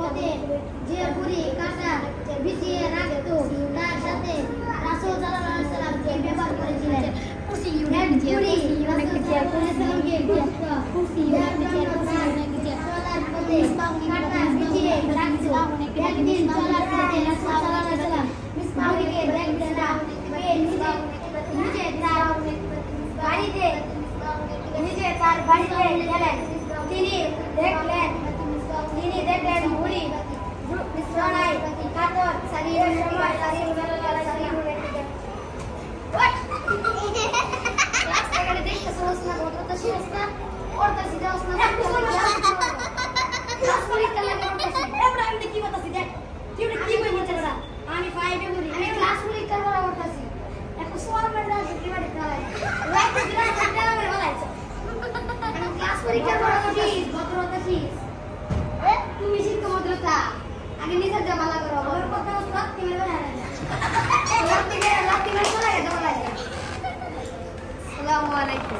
পথে যে বুড়ি কাঁটা ভিজিয়ে রাখতো তার সাথে রাসূল সাল্লাল্লাহু আলাইহি সাল্লাম কি ব্যবহার করেছিলেন এক বুড়ি রাসূল সাল্লাল্লাহু আলাইহি সাল্লামকে চলার পথে কাঁটা ভিজিয়ে রাখতো একদিন চলার পথে রাসূল সাল্লাল্লাহু আলাইহি সাল্লাম মিসবাহকে দেখলেন না পেয়ে নিজে নিজে তার বাড়িতে নিজে তার বাড়িতে গেলেন তিনি দেখলেন Şirinizden orta side olsun. Hep bu sonuç. Kasmur ikkalarına orta side. Ebra hem de kim orta side? Tümle kim oyun içersen? Ami fayda buri. Ami kasmur ikkalarına orta side. Hep bu soğan merdan şu kime dikkalar. Right to grand dikkalar var olay. Ami kasmur ikkalarına orta side. Motor orta side. তুমি শিক্ষা মন্ত্রতা আগে নিজের জামালা করো আমার কথা সব তুমি আলাইকুম